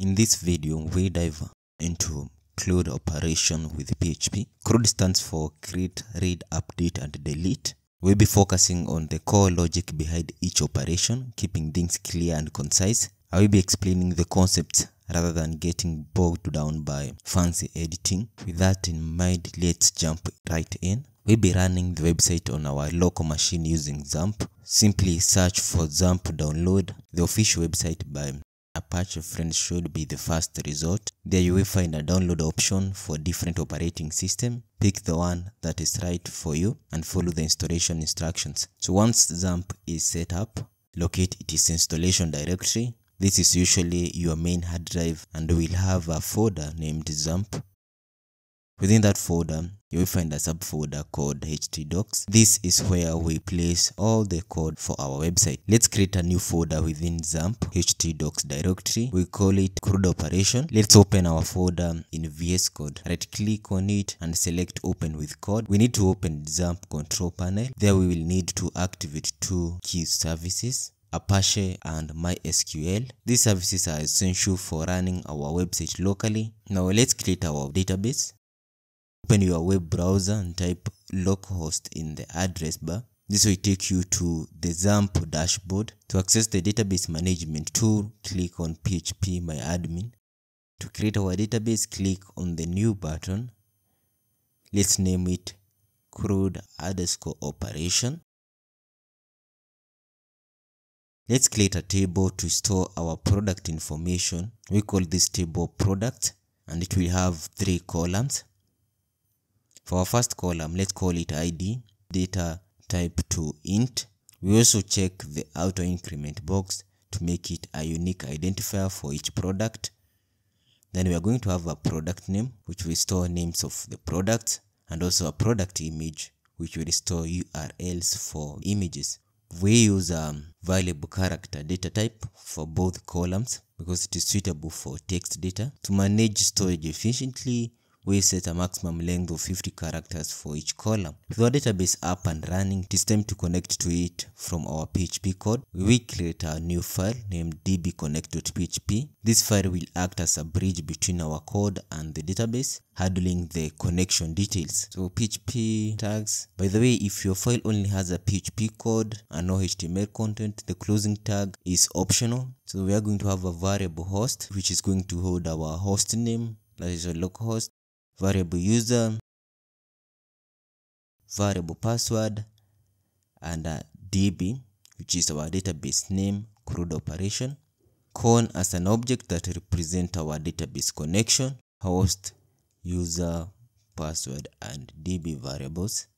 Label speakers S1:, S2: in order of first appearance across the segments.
S1: In this video, we dive into CRUD operation with PHP. CRUD stands for create, read, update, and delete. We'll be focusing on the core logic behind each operation, keeping things clear and concise. I will be explaining the concepts rather than getting bogged down by fancy editing. With that in mind, let's jump right in. We'll be running the website on our local machine using XAMPP. Simply search for XAMPP download. The official website by Apache Friends should be the first resort. There you will find a download option for different operating system. Pick the one that is right for you and follow the installation instructions. So once XAMPP is set up, locate its installation directory. This is usually your main hard drive and will have a folder named XAMPP. Within that folder, you will find a subfolder called htdocs. This is where we place all the code for our website. Let's create a new folder within XAMPP htdocs directory. We call it CRUD operation. Let's open our folder in VS Code. Right click on it and select open with code. We need to open XAMPP control panel. There we will need to activate two key services. Apache and MySQL. These services are essential for running our website locally. Now let's create our database. Open your web browser and type localhost in the address bar. This will take you to the XAMPP dashboard. To access the database management tool, click on PHP My Admin. To create our database, click on the new button. Let's name it CRUD underscore operation. Let's create a table to store our product information. We call this table product and it will have three columns. For our first column, let's call it ID, data type to int. We also check the auto increment box to make it a unique identifier for each product. Then we are going to have a product name, which will store names of the products, and also a product image, which will store URLs for images. We use um, a variable character data type for both columns because it is suitable for text data. To manage storage efficiently, we set a maximum length of 50 characters for each column. With our database up and running, it is time to connect to it from our PHP code. We create a new file named dbconnect.php. This file will act as a bridge between our code and the database, handling the connection details. So PHP tags. By the way, if your file only has a PHP code and no HTML content, the closing tag is optional. So we are going to have a variable host, which is going to hold our host name, that is a localhost variable user, variable password, and DB, which is our database name, CRUD operation, con as an object that represents our database connection, host, user, password, and DB variables.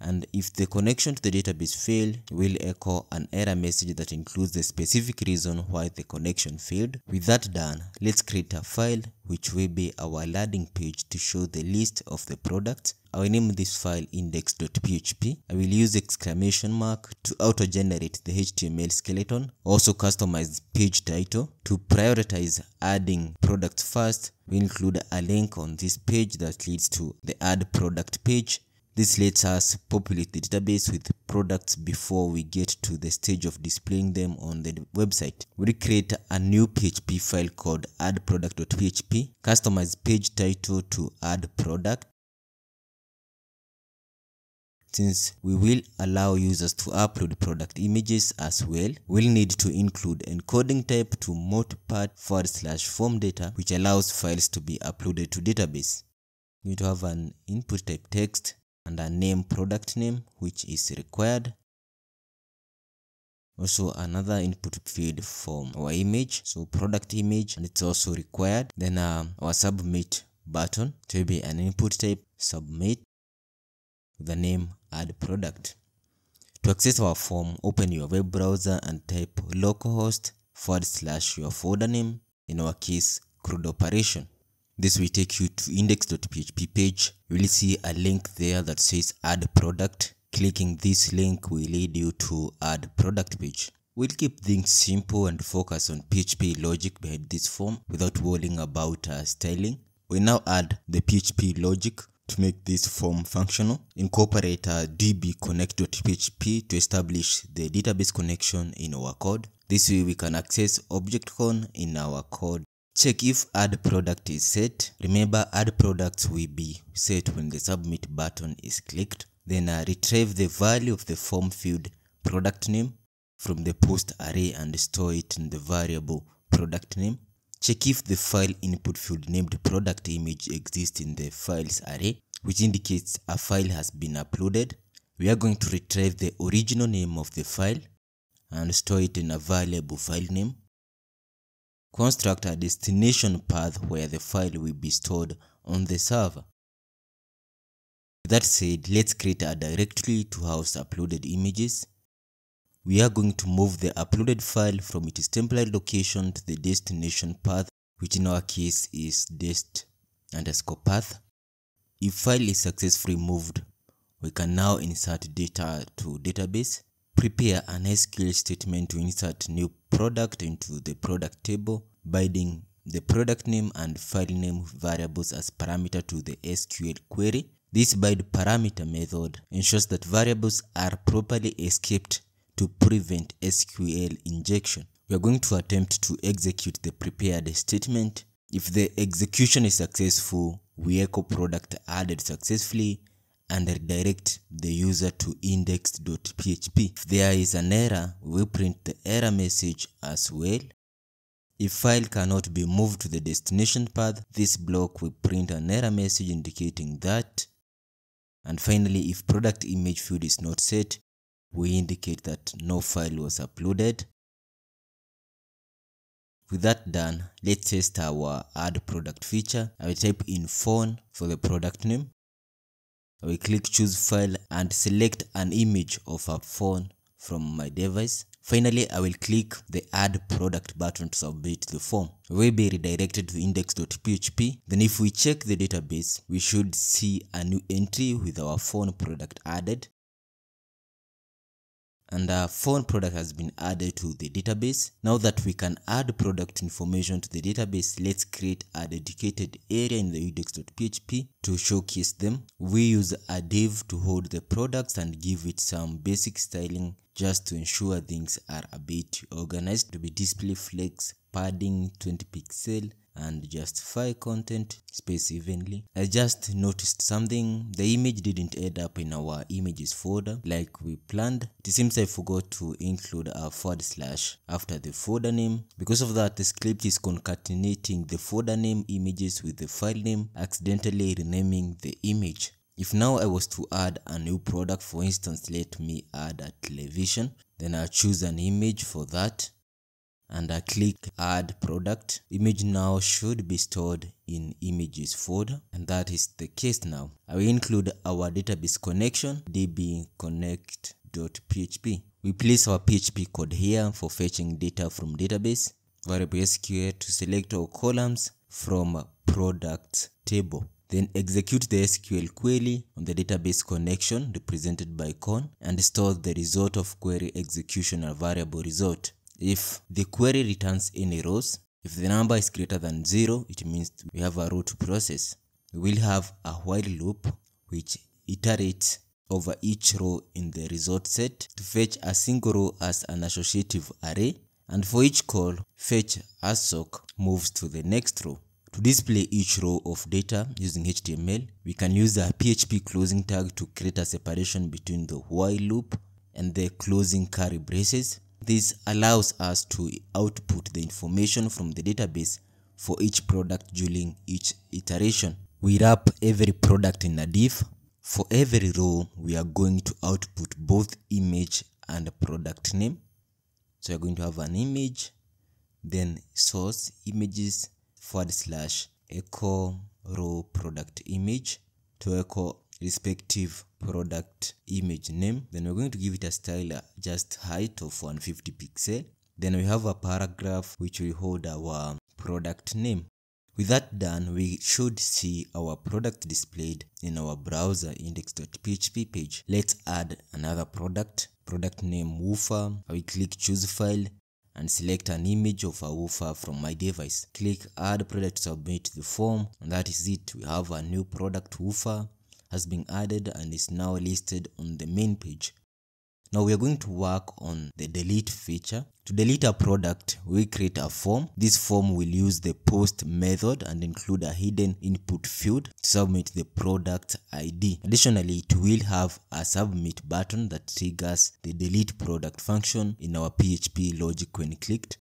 S1: And if the connection to the database failed, we'll echo an error message that includes the specific reason why the connection failed. With that done, let's create a file which will be our landing page to show the list of the products. I will name this file index.php. I will use exclamation mark to auto-generate the HTML skeleton. Also customize page title. To prioritize adding products first, we include a link on this page that leads to the add product page. This lets us populate the database with products before we get to the stage of displaying them on the website. We create a new PHP file called addproduct.php, customize page title to add product. Since we will allow users to upload product images as well, we'll need to include encoding type to multipart forward slash form data, which allows files to be uploaded to database. We need to have an input type text and a name product name which is required. Also another input field for our image so product image and it's also required. Then um, our submit button to be an input type submit the name add product. To access our form open your web browser and type localhost forward slash your folder name in our case CRUD operation this will take you to index.php page. You will see a link there that says add product. Clicking this link will lead you to add product page. We'll keep things simple and focus on PHP logic behind this form without worrying about uh, styling. We now add the PHP logic to make this form functional. Incorporate a db connect.php to establish the database connection in our code. This way we can access ObjectCon in our code. Check if add product is set. Remember add products will be set when the submit button is clicked. Then uh, retrieve the value of the form field product name from the post array and store it in the variable product name. Check if the file input field named product image exists in the files array, which indicates a file has been uploaded. We are going to retrieve the original name of the file and store it in a variable file name. Construct a destination path where the file will be stored on the server. That said, let's create a directory to house uploaded images. We are going to move the uploaded file from its temporary location to the destination path, which in our case is dest underscore path. If file is successfully moved, we can now insert data to database. Prepare an SQL statement to insert new product into the product table, binding the product name and file name variables as parameter to the SQL query. This bind parameter method ensures that variables are properly escaped to prevent SQL injection. We are going to attempt to execute the prepared statement. If the execution is successful, we echo product added successfully and redirect the user to index.php. If there is an error, we print the error message as well. If file cannot be moved to the destination path, this block will print an error message indicating that. And finally, if product image field is not set, we indicate that no file was uploaded. With that done, let's test our add product feature. I will type in phone for the product name. Will click choose file and select an image of a phone from my device. Finally, I will click the add product button to submit the form. We will be redirected to index.php. Then if we check the database, we should see a new entry with our phone product added and our phone product has been added to the database. Now that we can add product information to the database, let's create a dedicated area in the index.php to showcase them. We use a div to hold the products and give it some basic styling just to ensure things are a bit organized to be display flex, padding 20 pixel, and justify content space evenly. I just noticed something. The image didn't end up in our images folder like we planned. It seems I forgot to include a forward slash after the folder name. Because of that, the script is concatenating the folder name images with the file name, accidentally renaming the image. If now I was to add a new product, for instance, let me add a television, then I'll choose an image for that and I click add product. Image now should be stored in images folder and that is the case now. I will include our database connection dbconnect.php. We place our PHP code here for fetching data from database, variable SQL to select all columns from product table. Then execute the SQL query on the database connection represented by con and store the result of query execution a variable result. If the query returns any rows, if the number is greater than 0, it means we have a row to process. We will have a while loop which iterates over each row in the result set to fetch a single row as an associative array and for each call, fetch assoc moves to the next row. To display each row of data using HTML, we can use a PHP closing tag to create a separation between the while loop and the closing curly braces this allows us to output the information from the database for each product during each iteration. We wrap every product in a div. For every row, we are going to output both image and product name. So we're going to have an image, then source images forward slash echo row product image to echo respective product image name. Then we're going to give it a style uh, just height of 150 pixel. Then we have a paragraph which will hold our product name. With that done we should see our product displayed in our browser index.php page. Let's add another product product name woofer. I will click choose file and select an image of a woofer from my device. Click add product submit the form. And that is it. We have a new product woofer has been added and is now listed on the main page. Now we are going to work on the delete feature. To delete a product, we create a form. This form will use the post method and include a hidden input field to submit the product ID. Additionally, it will have a submit button that triggers the delete product function in our PHP logic when clicked.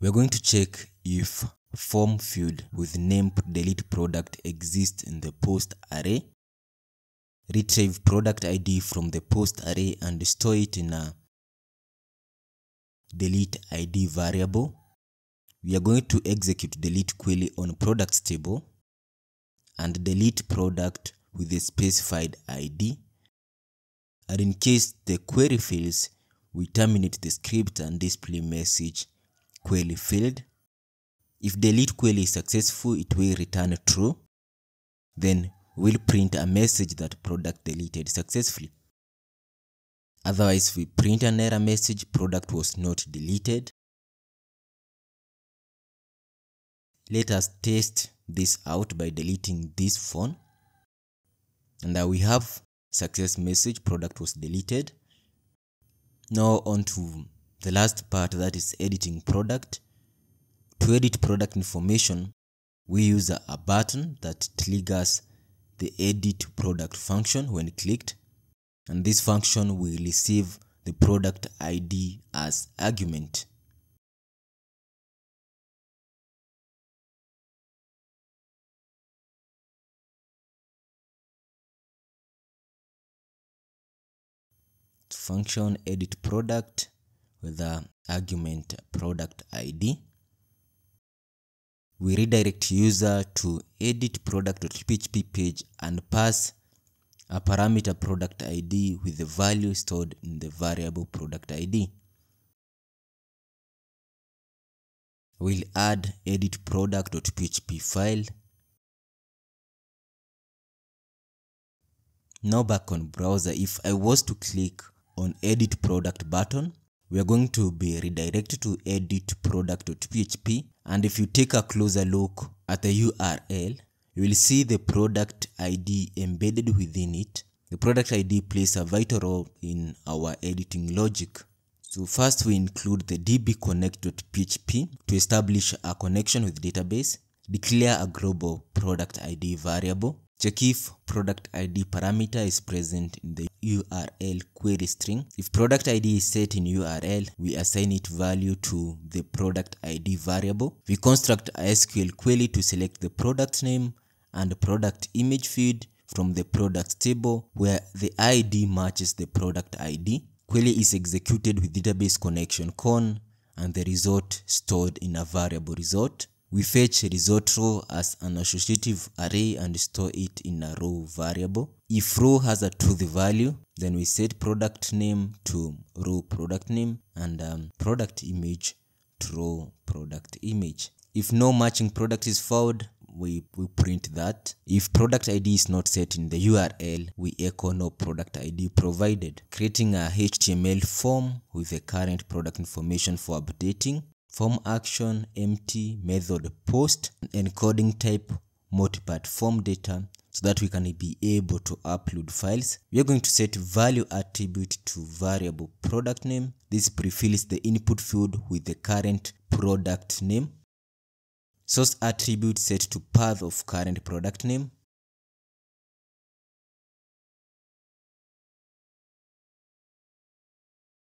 S1: We are going to check if form field with name delete product exists in the post array retrieve product ID from the post array and store it in a delete ID variable. We are going to execute delete query on products table and delete product with a specified ID. And in case the query fails, we terminate the script and display message query failed. If delete query is successful, it will return true. Then we will print a message that product deleted successfully. Otherwise, we print an error message product was not deleted. Let us test this out by deleting this phone. And now we have success message product was deleted. Now on to the last part that is editing product. To edit product information, we use a, button that triggers the edit product function when clicked and this function will receive the product ID as argument. Function edit product with the argument product ID we redirect user to edit product.php page and pass a parameter product ID with the value stored in the variable product ID. We'll add edit product.php file. Now back on browser, if I was to click on edit product button, we are going to be redirected to edit product.php and if you take a closer look at the URL you will see the product ID embedded within it. The product ID plays a vital role in our editing logic. So first we include the dbconnect.php to establish a connection with database, declare a global product ID variable, Check if product ID parameter is present in the URL query string. If product ID is set in URL, we assign it value to the product ID variable. We construct a SQL query to select the product name and product image feed from the product table where the ID matches the product ID. Query is executed with database connection con and the result stored in a variable result. We fetch result row as an associative array and store it in a row variable. If row has a truth value, then we set product name to row product name and um, product image to row product image. If no matching product is found, we, we print that. If product ID is not set in the URL, we echo no product ID provided. Creating a HTML form with the current product information for updating form action empty method post encoding type multipart form data so that we can be able to upload files. We are going to set value attribute to variable product name. This prefills the input field with the current product name. Source attribute set to path of current product name.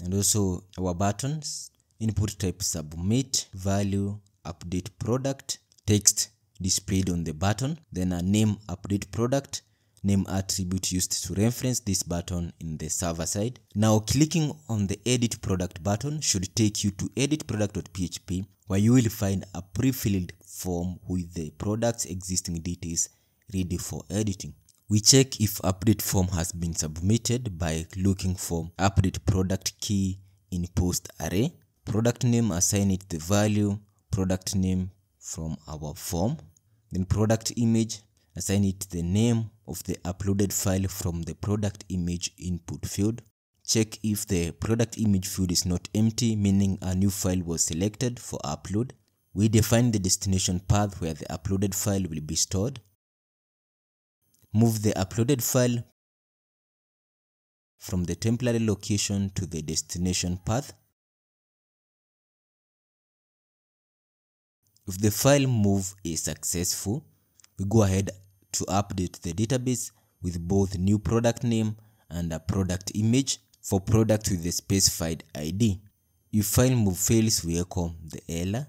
S1: And also our buttons input type submit value update product text displayed on the button then a name update product name attribute used to reference this button in the server side. Now clicking on the edit product button should take you to edit product.php where you will find a pre-filled form with the product's existing details ready for editing. We check if update form has been submitted by looking for update product key in post array product name assign it the value product name from our form then product image assign it the name of the uploaded file from the product image input field. Check if the product image field is not empty meaning a new file was selected for upload. We define the destination path where the uploaded file will be stored. Move the uploaded file from the temporary location to the destination path. If the file move is successful, we go ahead to update the database with both new product name and a product image for product with the specified ID. If file move fails, we echo the error.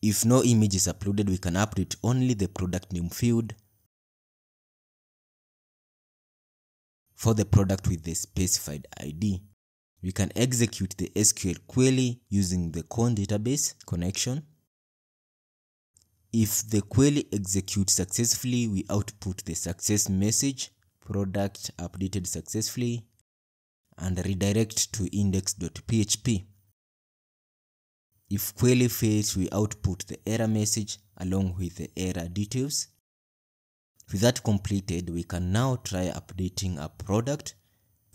S1: If no image is uploaded, we can update only the product name field for the product with the specified ID. We can execute the SQL query using the con database connection. If the query executes successfully, we output the success message, product updated successfully, and redirect to index.php. If query fails, we output the error message along with the error details. With that completed, we can now try updating a product.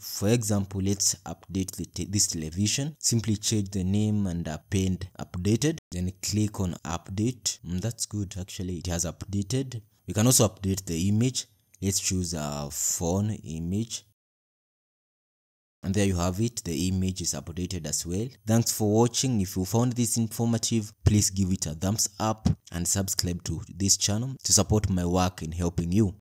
S1: For example, let's update te this television. Simply change the name and append updated. Then click on update. Mm, that's good actually. It has updated. We can also update the image. Let's choose a phone image. And there you have it, the image is updated as well. Thanks for watching. If you found this informative, please give it a thumbs up and subscribe to this channel to support my work in helping you.